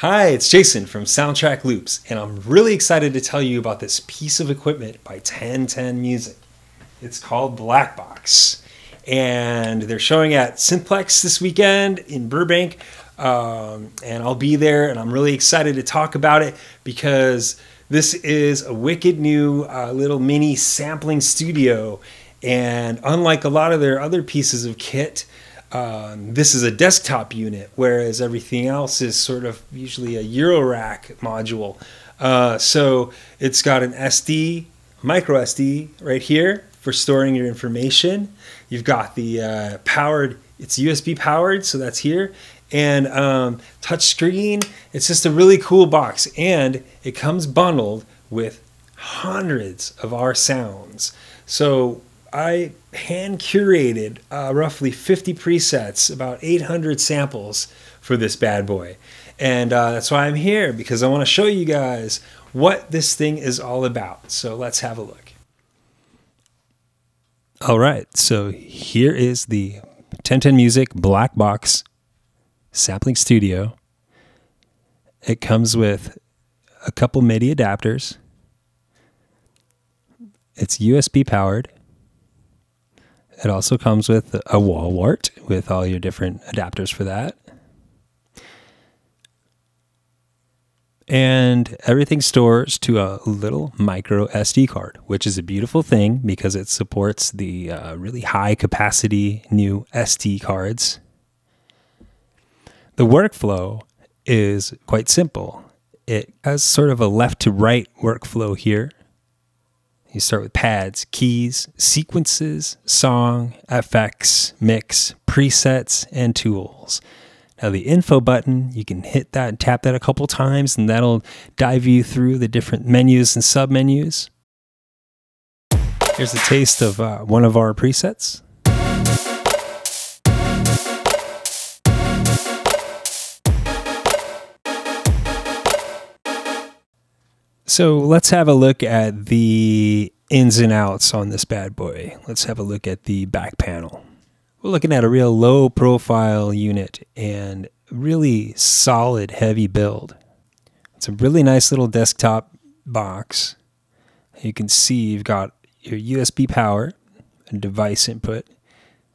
Hi, it's Jason from Soundtrack Loops, and I'm really excited to tell you about this piece of equipment by 1010 Music. It's called Black Box, and they're showing at Synthplex this weekend in Burbank, um, and I'll be there, and I'm really excited to talk about it because this is a wicked new uh, little mini sampling studio, and unlike a lot of their other pieces of kit, um, this is a desktop unit, whereas everything else is sort of usually a Eurorack module. Uh, so it's got an SD, micro SD right here for storing your information. You've got the uh, powered, it's USB powered, so that's here. And um, touch screen, it's just a really cool box. And it comes bundled with hundreds of our sounds. So I hand curated uh, roughly 50 presets, about 800 samples for this bad boy. And uh, that's why I'm here because I want to show you guys what this thing is all about. So let's have a look. All right, so here is the 1010 Music Black Box Sampling Studio. It comes with a couple MIDI adapters. It's USB powered it also comes with a wall wart with all your different adapters for that. And everything stores to a little micro SD card, which is a beautiful thing because it supports the uh, really high capacity new SD cards. The workflow is quite simple. It has sort of a left to right workflow here you start with pads, keys, sequences, song, effects, mix, presets, and tools. Now, the info button, you can hit that and tap that a couple times, and that'll dive you through the different menus and submenus. Here's a taste of uh, one of our presets. So let's have a look at the ins and outs on this bad boy. Let's have a look at the back panel. We're looking at a real low profile unit and really solid heavy build. It's a really nice little desktop box. You can see you've got your USB power, and device input,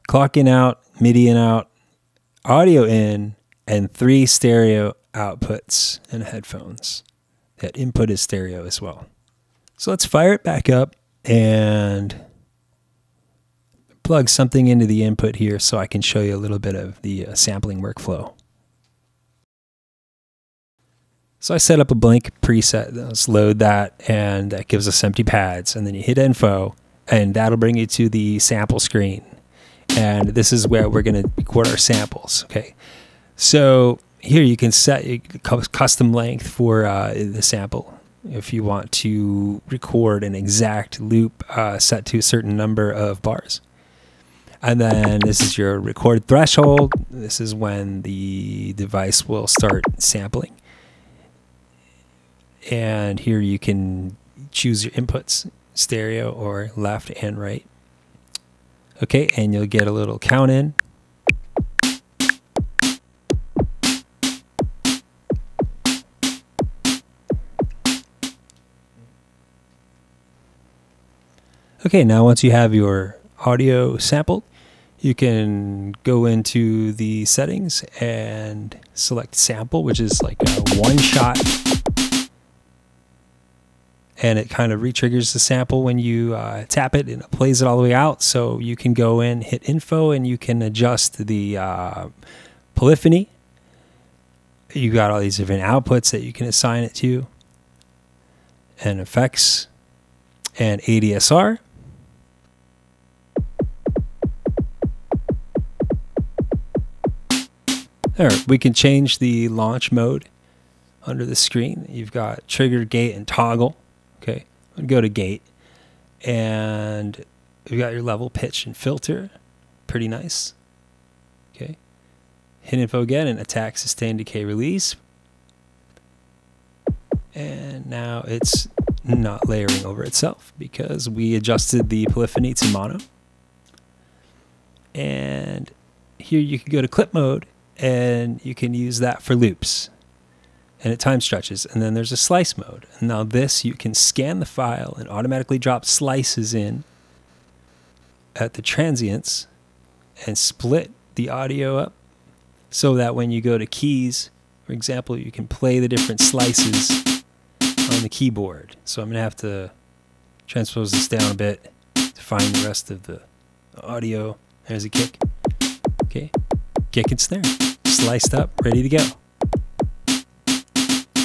clock in out, MIDI in out, audio in, and three stereo outputs and headphones that input is stereo as well. So let's fire it back up and plug something into the input here so I can show you a little bit of the uh, sampling workflow. So I set up a blank preset. Let's load that, and that gives us empty pads. And then you hit info, and that'll bring you to the sample screen. And this is where we're going to record our samples. Okay. So here you can set a custom length for uh, the sample if you want to record an exact loop uh, set to a certain number of bars. And then this is your record threshold. This is when the device will start sampling. And here you can choose your inputs, stereo or left and right. Okay, and you'll get a little count in. Okay, now once you have your audio sampled, you can go into the settings and select sample, which is like a one shot. And it kind of re-triggers the sample when you uh, tap it and it plays it all the way out. So you can go in, hit info, and you can adjust the uh, polyphony. You got all these different outputs that you can assign it to, and effects, and ADSR. There, we can change the launch mode under the screen. You've got trigger, gate, and toggle. Okay, go to gate, and you've got your level, pitch, and filter. Pretty nice. Okay, hit info again and attack, sustain, decay, release. And now it's not layering over itself because we adjusted the polyphony to mono. And here you can go to clip mode and you can use that for loops. and it time stretches. And then there's a slice mode. And now this, you can scan the file and automatically drop slices in at the transients and split the audio up so that when you go to keys, for example, you can play the different slices on the keyboard. So I'm going to have to transpose this down a bit to find the rest of the audio. There's a kick. Okay. Kick and snare. Sliced up, ready to go.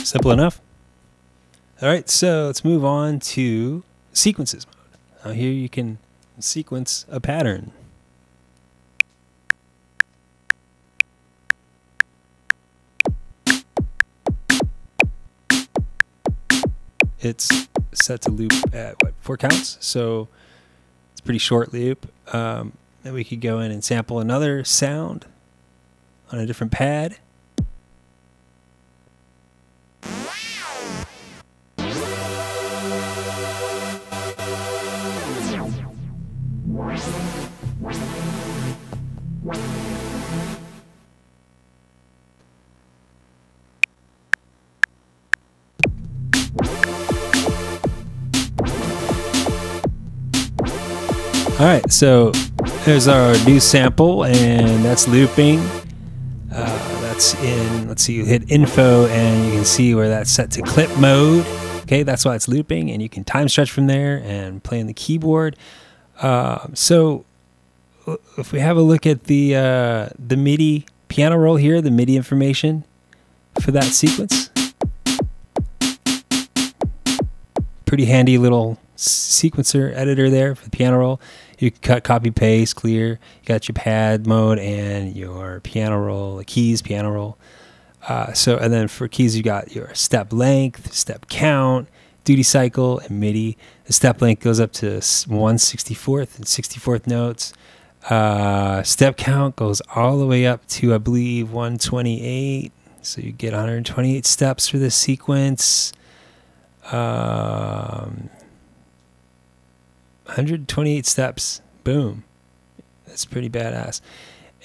Simple enough. All right, so let's move on to sequences mode. Now here you can sequence a pattern. It's set to loop at what four counts, so it's pretty short loop. Um, then we could go in and sample another sound on a different pad. All right, so there's our new sample, and that's looping. That's in, let's see, you hit info, and you can see where that's set to clip mode. Okay, that's why it's looping, and you can time stretch from there and play on the keyboard. Uh, so if we have a look at the uh, the MIDI piano roll here, the MIDI information for that sequence, pretty handy little sequencer editor there for the piano roll. You cut, copy, paste, clear. You got your pad mode and your piano roll, the keys, piano roll. Uh, so, and then for keys, you got your step length, step count, duty cycle, and MIDI. The step length goes up to 164th and 64th notes. Uh, step count goes all the way up to, I believe, 128. So you get 128 steps for this sequence. Um, 128 steps. Boom. That's pretty badass.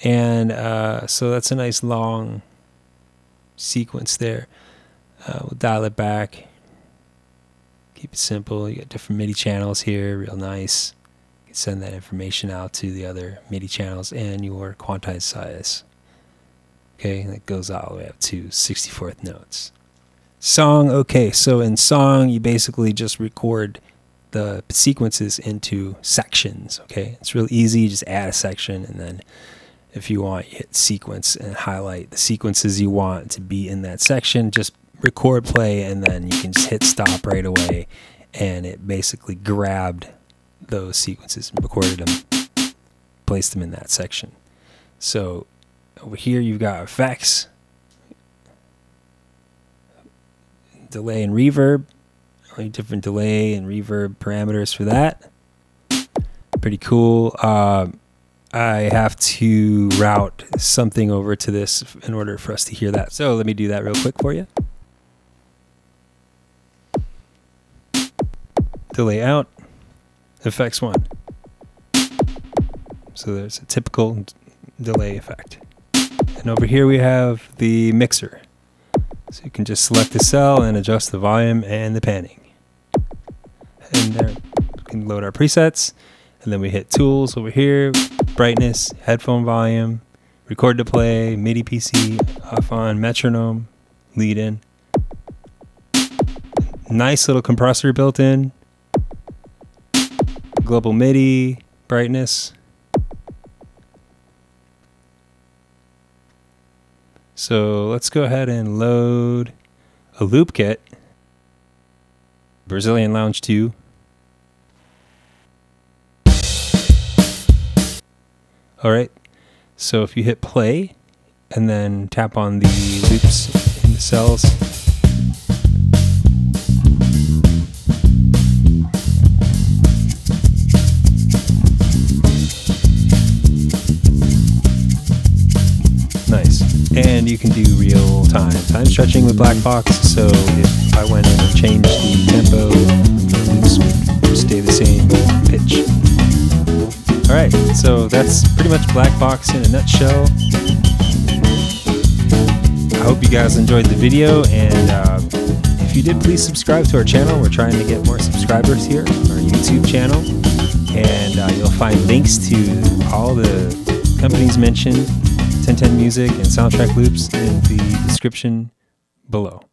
And uh, so that's a nice long sequence there. Uh, we'll dial it back. Keep it simple. You got different MIDI channels here, real nice. You can send that information out to the other MIDI channels and your quantized size. Okay, and it goes all the way up to 64th notes. Song, okay, so in song, you basically just record the sequences into sections. Okay, it's real easy. You just add a section, and then if you want, you hit sequence and highlight the sequences you want to be in that section. Just record play, and then you can just hit stop right away, and it basically grabbed those sequences and recorded them, placed them in that section. So over here, you've got effects, delay and reverb different delay and reverb parameters for that. Pretty cool. Uh, I have to route something over to this in order for us to hear that. So let me do that real quick for you. Delay out, effects one. So there's a typical delay effect. And over here we have the mixer. So you can just select the cell and adjust the volume and the panning and there we can load our presets and then we hit tools over here brightness headphone volume record to play midi pc off on metronome lead in. Nice little compressor built in. Global midi brightness. So let's go ahead and load a loop kit Brazilian Lounge 2. All right. So if you hit play and then tap on the loops in the cells, and you can do real time time stretching with Black Box. So if I went in and changed the tempo, the loops would stay the same pitch. All right, so that's pretty much Black Box in a nutshell. I hope you guys enjoyed the video, and uh, if you did, please subscribe to our channel. We're trying to get more subscribers here, our YouTube channel, and uh, you'll find links to all the companies mentioned, 1010 Music and Soundtrack Loops, in the description below.